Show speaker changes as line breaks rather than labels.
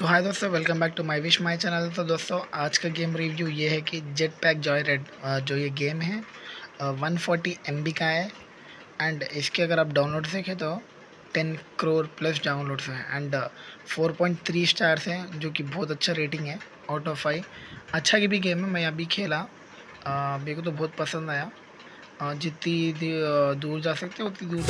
तो हाय दोस्तों welcome back to my wish my channel तो दोस्तों, आज का गेम रिव्यू ये है कि जेट पैक जॉय रेड जो ये गेम है वन फोर्टी एम का है। एंड इसके अगर आप डाउनलोड देखें तो टेन करोड़ प्लस डाउनलोड्स हैं। And four point three stars हैं, जो कि बहुत अच्छा रेटिंग है आउट ऑफ़ फाइव अच्छा की भी गेम है, मैं अभी खेला। मेरे को तो बहुत पसंद आया। जितनी दूर जा सकते उतनी दूर